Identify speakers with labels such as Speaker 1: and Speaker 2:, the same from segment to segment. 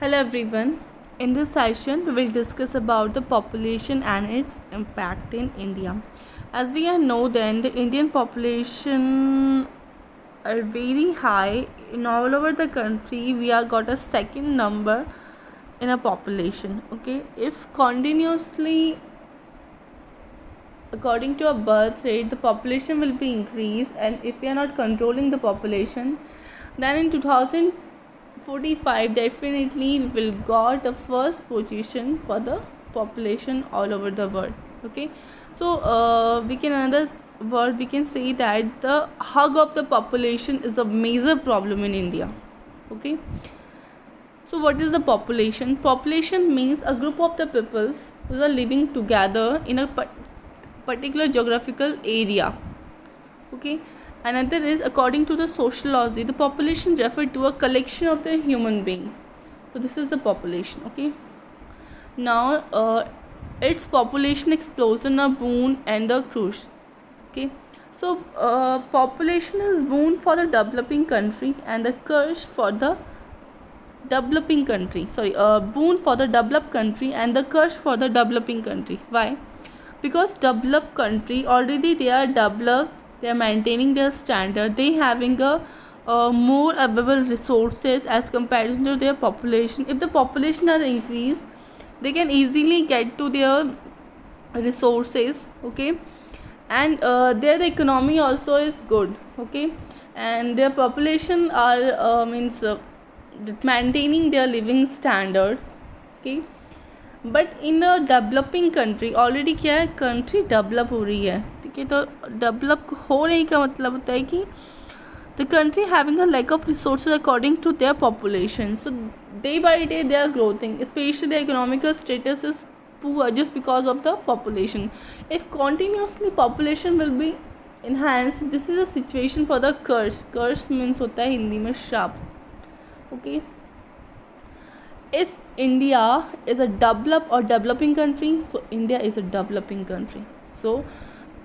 Speaker 1: Hello everyone. In this session, we will discuss about the population and its impact in India. As we all know, then the Indian population are very high in all over the country. We are got a second number in a population. Okay, if continuously according to a birth rate, the population will be increased, and if we are not controlling the population, then in 2000 45 definitely we will got the first position for the population all over the world okay? So uh, we can another word we can say that the hug of the population is a major problem in india okay? So what is the population? Population means a group of the peoples who are living together in a particular geographical area okay Another is according to the sociology, the population referred to a collection of the human being. So this is the population. Okay. Now uh, its population explosion a boon and the cruise. Okay. So uh, population is boon for the developing country and the curse for the developing country. Sorry, uh, boon for the developed country and the curse for the developing country. Why? Because developed country already they are developed they are maintaining their standard they having a uh, more available resources as comparison to their population if the population are increased they can easily get to their resources okay and uh, their economy also is good okay and their population are uh, means uh, maintaining their living standard okay but in a developing country already क्या है country develop हो रही है ठीक है तो develop होने का मतलब होता है कि the country having a lack of resource according to their population so day by day they are growthing specially the economical status is poor just because of the population if continuously population will be enhance this is actuation for the curse curse means होता है हिंदी में श्राप. Okay is India is a develop और developing country so India is a developing country so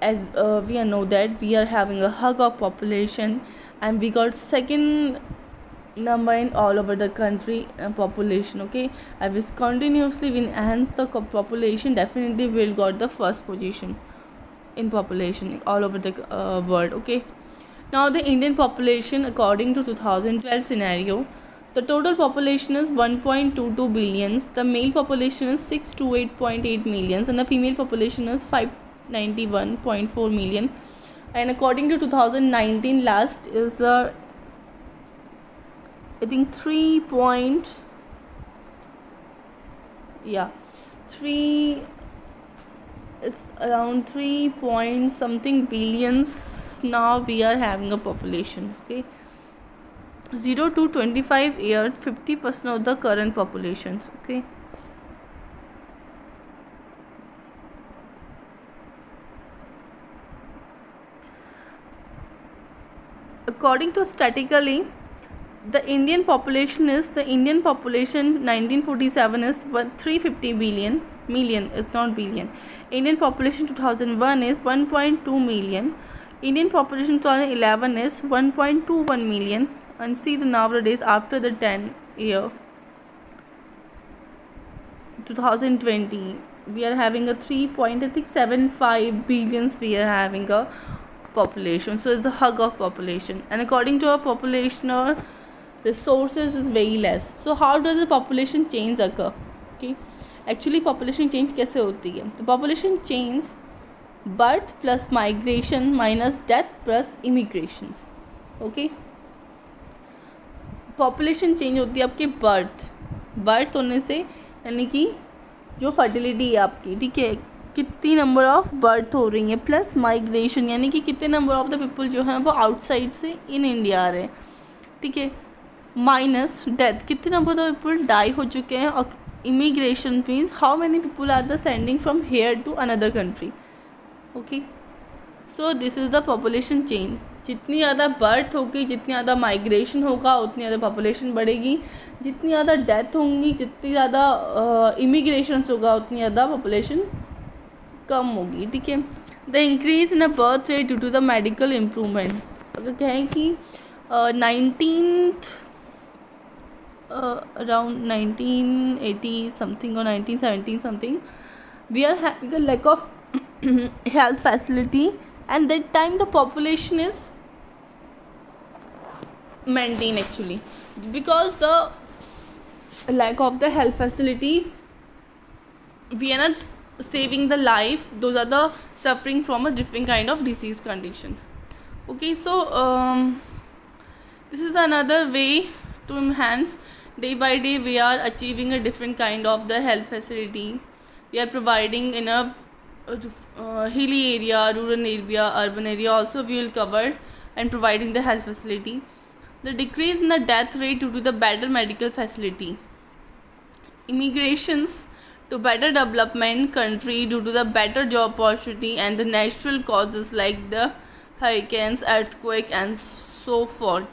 Speaker 1: as uh, we know that we are having a hug of population and we got second number in all over the country uh, population okay? I was continuously we enhance the population definitely we will got the first position in population all over the uh, world okay? Now the indian population according to 2012 scenario the total population is 1.22 billions the male population is 6 to 8.8 millions and the female population is 5 91.4 million. And according to 2019 last is the I think 3 point yeah 3 it's around 3 point something billions. Now we are having a population okay? 0 to 25 year 50 percent of the current populations okay according to statistically the indian population is the indian population 1947 is 350 billion million is not billion. Indian population 2001 is 1.2 million. Indian population 2011 is 1.21 million. And see the nowadays after the 10 year 2020 we are having a 3.75 billions we are having a population so it's a hug of population and according to our population our resources is very less so how does the population change occur okay actually population change कैसे होती है तो population change birth plus migration minus death plus immigrations okay population change होती है आपके birth birth होने से यानी कि जो फर्टिलिटी है आपकी ठीक है कितनी नंबर ऑफ़ बर्थ हो रही हैं प्लस माइग्रेशन यानी कि कितने नंबर ऑफ़ द पीपल जो हैं वो आउटसाइड से इन इंडिया आ रहे हैं। ठीक है? माइनस डेथ कितने नंबर ऑफ़ पीपल डाई हो चुके हैं और immigration means how many people are the sending from here to another country okay so this is the population change जितनी ज़्यादा बर्थ होगी, जितनी ज़्यादा माइग्रेशन होगा, उतनी ज़्यादा पॉपुलेशन बढ़ेगी। जितनी ज़्यादा डेथ होंगी, जितनी ज़्यादा इमिग्रेशन होगा, उतनी ज़्यादा पॉपुलेशन कम होगी, ठीक है? The increase in a birth rate due to the medical improvement अगर कहें कि nineteen around nineteen eighty something और nineteen seventeen something we are having lack of health facility and that time the population is maintain actually because the lack of the health facility we are not saving the life those are the suffering from a different kind of disease condition. Okay so um, this is another way to enhance day by day we are achieving a different kind of the health facility. We are providing in a uh, hilly area rural area urban area also we will cover and providing the health facility. The decrease in the death rate due to the better medical facility. Immigrations to better development country due to the better job opportunity and the natural causes like the hurricanes, earthquake and so forth.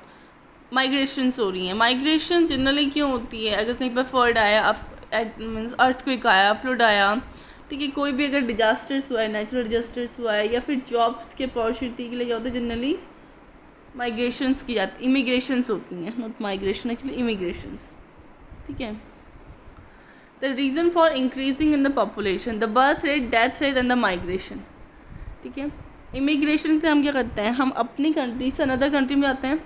Speaker 1: Migration हो रही है migration generally क्यों होती है? अगर कहीं पर flood आया मीन्स अर्थक्विक आया फ्लड आया, ठीक है, कोई भी अगर डिजास्टर्स हुआ है नेचुरल डिजास्टर्स हुआ है, या फिर जॉब्स के अपॉर्चुनिटी के लिए क्या होता है? जनरली माइग्रेशंस की जाती इमिग्रेशंस होती हैं नॉट माइग्रेशन एक्चुअली इमिग्रेशंस ठीक है? The reason for increasing in the population the birth rate death rate and the migration ठीक है? इमिग्रेशन के हम क्या करते हैं? हम अपनी कंट्री से अनदर कंट्री में आते हैं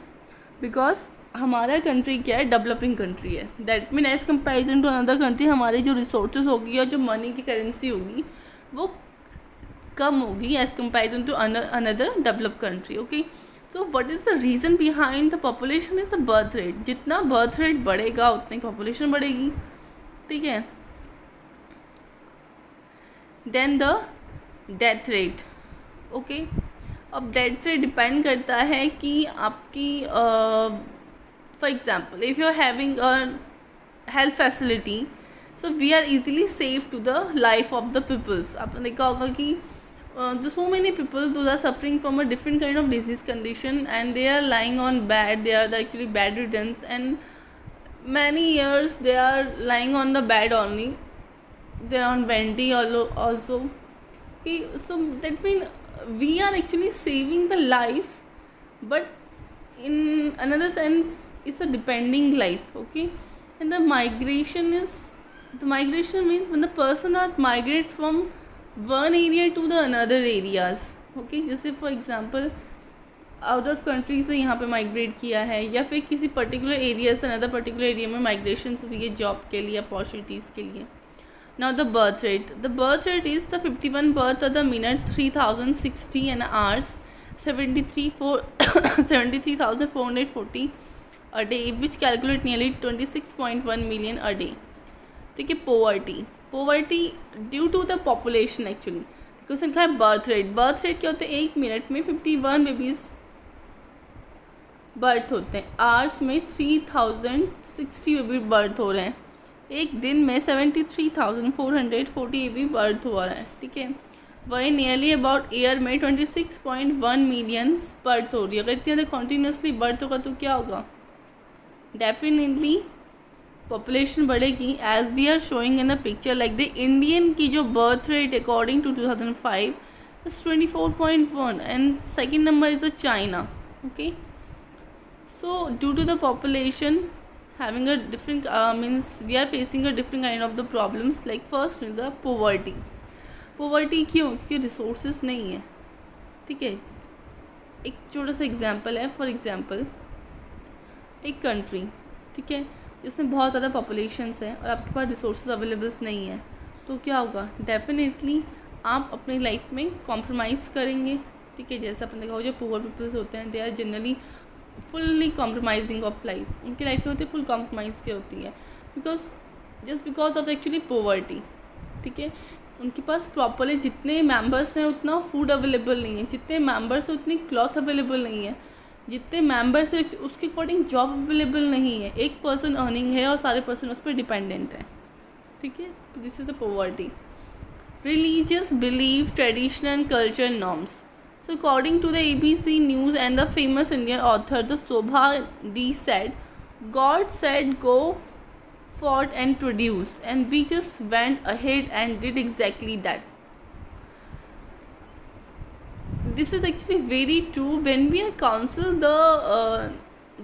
Speaker 1: बिकॉज़ हमारा कंट्री क्या है? डेवलपिंग कंट्री है। That mean as comparison to another country हमारी जो रिसोर्सेज होगी और जो मनी की करेंसी होगी, वो कम होगी as comparison to another develop country okay so what is the reason behind the population is the birth rate जितना बर्थ रेट बढ़ेगा, उतनी पॉपुलेशन बढ़ेगी। ठीक है? Then the death rate okay अब डेथ रेट डिपेंड करता है कि आपकी for example if you are having a health facility so we are easily safe to the life of the peoples आपने देखा होगा कि दो so many peoples though are suffering from a different kind of disease condition and they are lying on bed they are the actually bedridden and many years they are lying on the bed only. They are on venti also. Okay so that means we are actually saving the life but in another sense it's a depending life okay? And the migration is the migration means when the person are migrate from one area to the another areas okay? Just say for example out of country से यहाँ पे migrate किया है या फिर किसी particular area से another particular area में माइग्रेशन हुई है जॉब के लिए अपॉर्चुनिटीज़ के लिए। Now the birth rate the birth rate is the fifty one birth of the minute three thousand sixty an hours seventy three four seventy three thousand four hundred forty a day which calculate nearly twenty six point one million a day ठीक है poverty poverty due to the population actually question क्या है? Birth rate birth rate क्या होते हैं? एक minute में fifty one babies birth होते हैं। आर्स में three thousand sixty baby birth हो रहे हैं। एक दिन में seventy three thousand four hundred forty baby birth हो रहा है, ठीक है? वही नियरली अबाउट ईयर में twenty six point one millions birth हो रही है। अगर इतनी ज़्यादा कॉन्टीन्यूसली बर्थ होगा तो क्या होगा? डेफिनेटली पॉपुलेशन बढ़ेगी as we are showing in the picture like the Indian की जो birth rate according to two thousand five is twenty four point one and second number is a China okay so due to the population having a different uh, means we are facing a different kind of the problems like first is the poverty. Poverty क्यों? क्योंकि resources नहीं है। ठीक है? एक छोटा सा example है। फॉर एग्जांपल एक कंट्री ठीक है? जिसमें बहुत ज़्यादा पॉपुलेशंस है और आपके पास रिसोर्स अवेलेबल्स नहीं है तो क्या होगा? डेफिनेटली आप अपनी लाइफ में कॉम्प्रोमाइज़ करेंगे। ठीक है? जैसे आपने देखा हो जो पुअर पीपल्स होते हैं they are generally fully compromising of life उनकी लाइफ में होती है फुल कॉम्प्रोमाइज़ की होती है. Because just because of actually poverty ठीक है? उनके पास प्रॉपरली जितने मेंबर्स हैं, उतना फ़ूड अवेलेबल नहीं है. जितने मेंबर्स हैं, उतनी क्लॉथ अवेलेबल नहीं है. जितने मेंबर्स हैं, उसके अकॉर्डिंग जॉब अवेलेबल नहीं है. एक पर्सन अर्निंग है और सारे पर्सन उस पर डिपेंडेंट हैं. ठीक है? तो this is the poverty religious believe traditional culture norms So, according to the ABC News and the famous Indian author, the Shobhaa De said, God said, Go forth and produce, and we just went ahead and did exactly that. This is actually very true when we counsel the uh,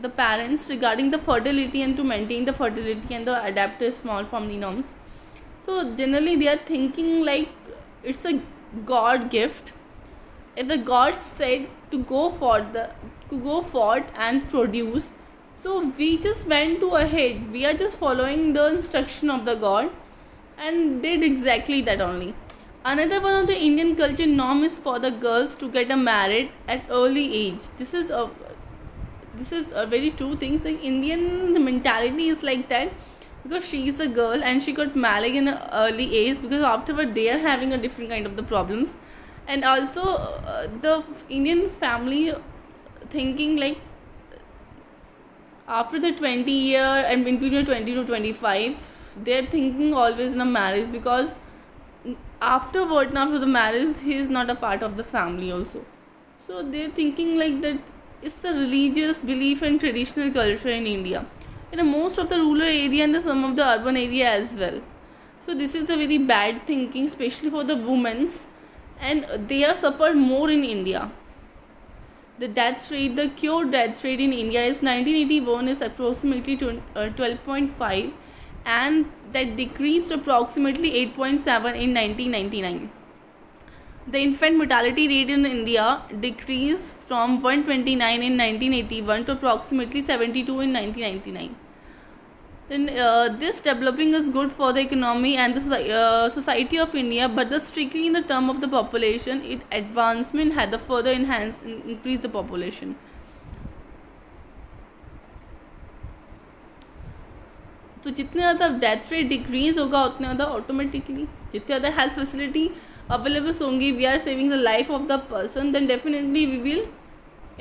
Speaker 1: the parents regarding the fertility and to maintain the fertility and the adaptive small family norms. So generally they are thinking like it's a God gift the god said to go for the to go forth and produce so we just went to ahead. We are just following the instruction of the god and did exactly that only. Another one of the indian culture norm is for the girls to get married at early age. This is a this is a very true thing. Like indian mentality is like that because she is a girl and she got married in an early age because afterward they are having a different kind of the problems and also uh, the indian family thinking like after the 20 year and between 20 to 25 they're thinking always in a marriage because afterward after the marriage he is not a part of the family also. So they're thinking like that it's the religious belief and traditional culture in india. In most of the rural area and the, some of the urban area as well. So this is a very bad thinking especially for the women's and they are suffered more in india. The death rate the crude death rate in india is 1981 is approximately 12.5 uh, and that decreased approximately 8.7 in 1999 the infant mortality rate in India decreased from 129 in 1981 to approximately 72 in 1999 then uh, this developing is good for the economy and the uh, society of India but the strictly in the term of the population it advancement had the further enhanced increase the population तो जितने ज़्यादा death rate decrease होगा उतने ज़्यादा automatically जितने ज़्यादा health facility available होंगी we are saving the life of the person then definitely we will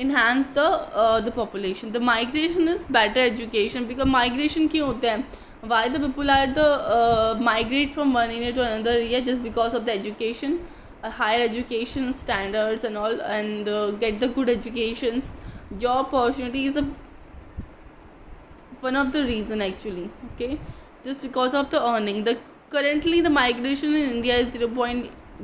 Speaker 1: enhance the uh, the population the migration is better education because migration क्यों होता है why the people are the uh, migrate from one area to another area just because of the education uh, higher education standards and all and uh, get the good educations job opportunity is a one of the reason actually okay just because of the earning the currently the migration in india is 0.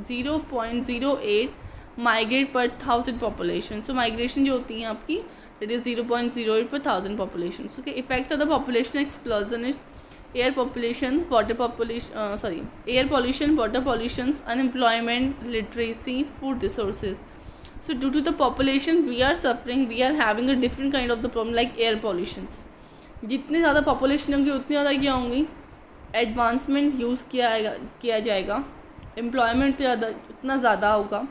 Speaker 1: 0.08 migrate per thousand population so migration जो होती है आपकी that is zero point zero eight per thousand population so के effect of the population explosion is air population water population sorry air pollution water pollution unemployment literacy food resources so due to the population we are suffering we are having a different kind of the problem like air pollution जितनी ज़्यादा population होंगी, उतनी ज़्यादा क्या होंगी? Advancement use किया किया जाएगा. एम्प्लॉयमेंट ज़्यादा, उतना ज़्यादा होगा.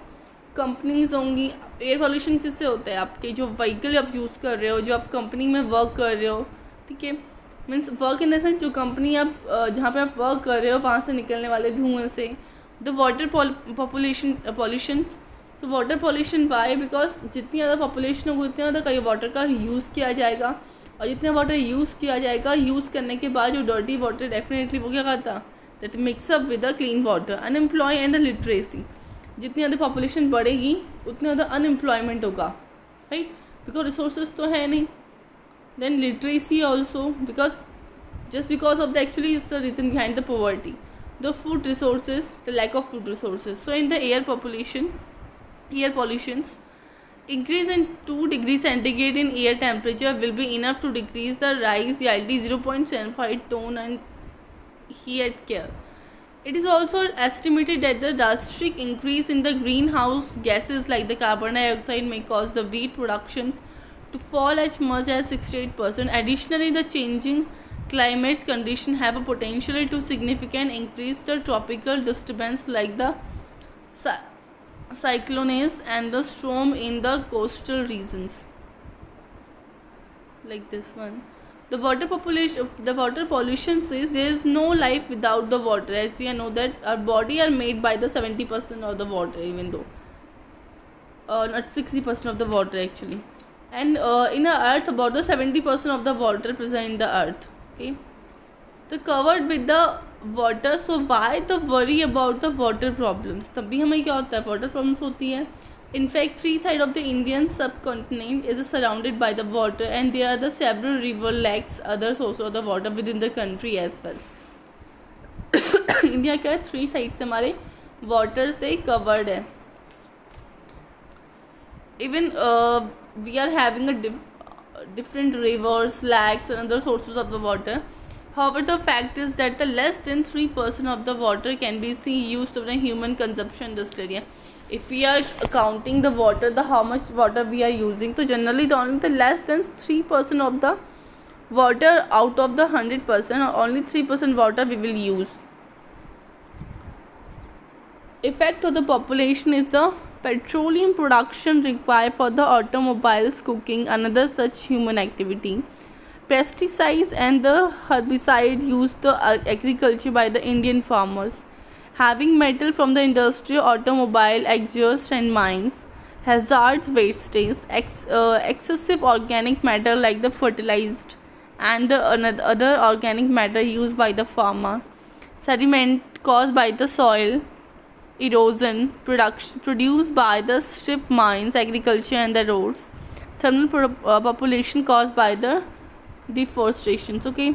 Speaker 1: कंपनीज़ होंगी एयर पॉल्यूशन किससे होता है आपके? जो व्हीकल आप यूज़ कर रहे हो, जो आप कंपनी में वर्क कर रहे हो, ठीक है? Means work in the sense जो कंपनी आप जहाँ पे आप वर्क कर रहे हो, वहाँ से निकलने वाले धुएँ से द वाटर पॉपुलेशन पॉल्यूशन तो वाटर पॉल्यूशन बाय बिकॉज़ जितनी ज़्यादा पॉपुलेशन होगी, उतना ज़्यादा कई वाटर का यूज़ किया जाएगा, और जितना वाटर यूज़ किया जाएगा यूज़ करने के बाद जो डर्टी वाटर डेफिनेटली वो क्या करता? That mix up with the clean water unemploy and the literacy जितनी ज़्यादा पॉपुलेशन बढ़ेगी, उतना ज़्यादा अनएम्प्लॉयमेंट होगा राइट बिकॉज़ रिसोर्सेज तो है नहीं। Then literacy also because just because of the actually is the reason behind the poverty the food resources the lack of food resource so in the air population air pollutions in in 2 degree centigrade in air temperature will be enough the zero point seven five ton and he at care it is also estimated that the drastic increase in the greenhouse gases like the carbon dioxide may cause the wheat productions to fall as much as 68%. Additionally, the changing climate conditions have a potential to significantly increase the tropical disturbance like the cyclones and the storm in the coastal regions. Like this one the water population the water pollution says there is no life without the water as we know that our body are made by the 70% of the water even though uh, not 60% of the water actually and uh, in our earth about the 70% of the water present in the earth okay the covered with the water so why the worry about the water problems तभी हमें क्या होता है water problems होती है In fact, three sides of the Indian subcontinent is surrounded by the water and there are the several river, lakes, other sources of the water within the country as well. India क्या है three sides हमारे water से covered है even we are having a different rivers lakes and other sources of the water however the fact is that the less than 3% of the water can be seen used for the human consumption in this area if we are counting the water the how much water we are using so generally the only the less than 3% of the water out of the 100% only 3% water we will use. Effect of the population is the petroleum production required for the automobiles cooking another such human activity. Pesticides and the herbicide used the agriculture by the indian farmers having metal from the industry, automobile, exhaust and mines, hazard wastage, ex, uh, excessive organic matter like the fertilized and the other organic matter used by the farmer, sediment caused by the soil, erosion production produced by the strip mines, agriculture and the roads, thermal pro- uh, population caused by the deforestation. Okay,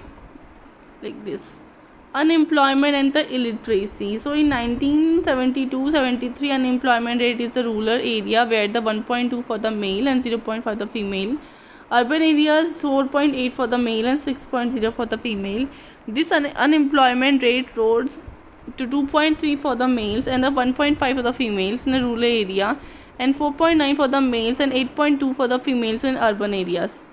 Speaker 1: like this unemployment and the illiteracy. So in 1972-73 unemployment rate is the rural area where the 1.2 for the male and 0.5 for the female. Urban areas 4.8 for the male and 6.0 for the female. This un- unemployment rate rose to 2.3 for the males and the 1.5 for the females in the rural area and 4.9 for the males and 8.2 for the females in urban areas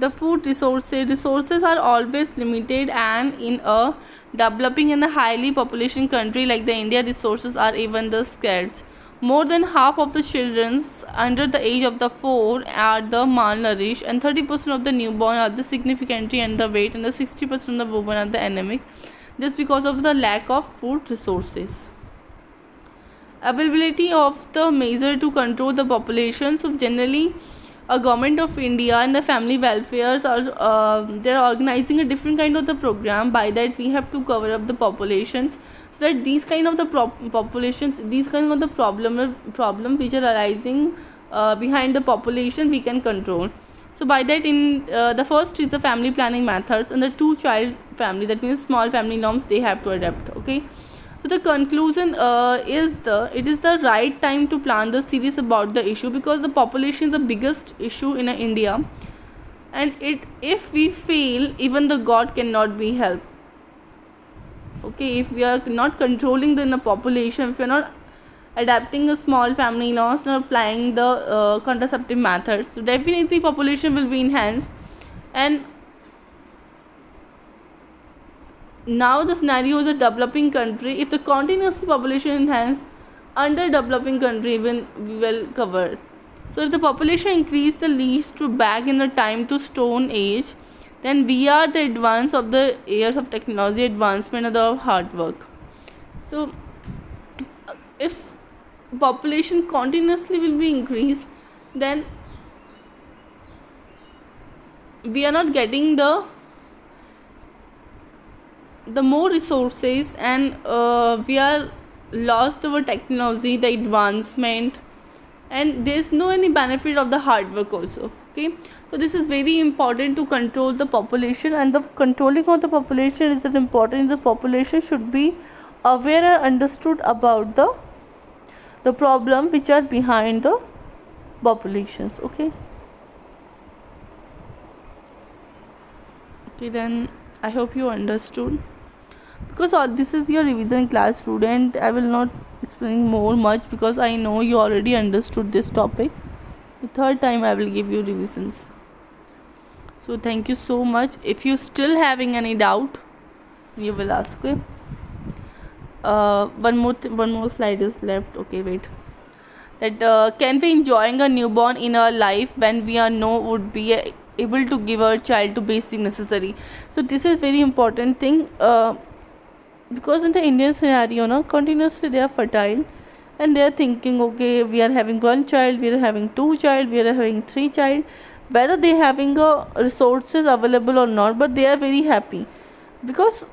Speaker 1: the food resources resources are always limited and in a developing and a highly population country like the india resources are even the scarce. More than half of the children under the age of the 4 are the malnourished and 30% of the newborn are the significantly underweight and the 60% of the women are the anemic. Just because of the lack of food resources. Availability of the measure to control the population so generally a government of India and the family welfares are uh, they're organizing a different kind of the program. By that we have to cover up the populations so that these kind of the pro- populations, these kind of the problem problem which are arising uh, behind the population we can control. So by that in uh, the first is the family planning methods and the two child family that means small family norms they have to adapt. Okay so the conclusion uh, is the it is the right time to plan the series about the issue because the population is the biggest issue in uh, india. And it if we fail even the god cannot be helped. Okay if we are not controlling the, the population if we are not adapting a small family laws and applying the uh, contraceptive methods so definitely population will be enhanced. And now the scenario is a developing country. If the continuous population enhance under developing country even we will cover so if the population increase the least to back in the time to stone age then we are the advance of the years of technology advancement of the hard work. So if population continuously will be increased then we are not getting the the more resources and uh, we are lost our technology the advancement and there's no any benefit of the hard work also okay? So this is very important to control the population and the controlling of the population is that important the population should be aware and understood about the the problem which are behind the populations okay? Okay then i hope you understood because all this is your revision class student. I will not explain more much because i know you already understood this topic. The third time i will give you revisions. So thank you so much. If you still having any doubt you will ask okay uh, one more one more slide is left. Okay wait. That uh, can be enjoying a newborn in our life when we are no would be able to give our child to basic necessary? So this is very important thing. Uh, because in the indian scenario no continuously they are fertile and they are thinking okay we are having one child we are having two child we are having three child. Whether they having a resources available or not but they are very happy. Because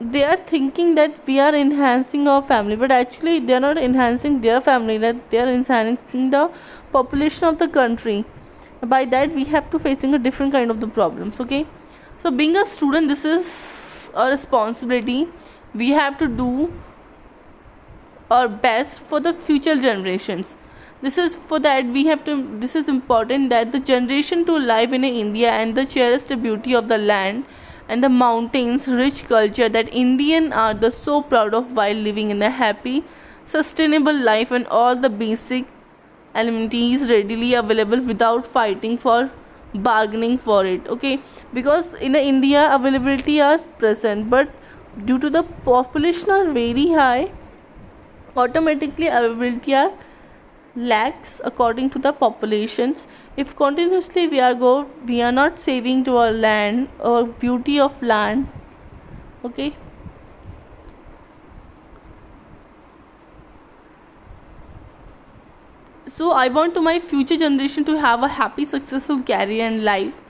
Speaker 1: they are thinking that we are enhancing our family but actually they are not enhancing their family that they are enhancing the population of the country. By that we have to facing a different kind of the problems okay? So being a student this is a responsibility we have to do our best for the future generations. This is for that we have to this is important that the generation to live in india and the cherish the beauty of the land and the mountains rich culture that indian are the so proud of while living in a happy sustainable life and all the basic amenities readily available without fighting for bargaining for it okay? Because in india availability are present but due to the population are very high automatically availability are lacks according to the populations. If continuously we are go we are not saving to our land or beauty of land okay? So i want to my future generation to have a happy successful career and life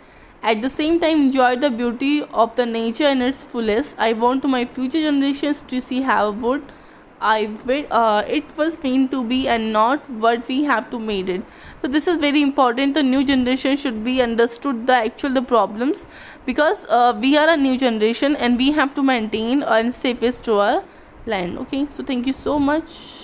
Speaker 1: at the same time enjoy the beauty of the nature in its fullest i want my future generations to see how wood I uh, it was meant to be and not what we have to made it. So this is very important. The new generation should be understood the actual the problems because uh, we are a new generation and we have to maintain and safest to our land. Okay, so thank you so much.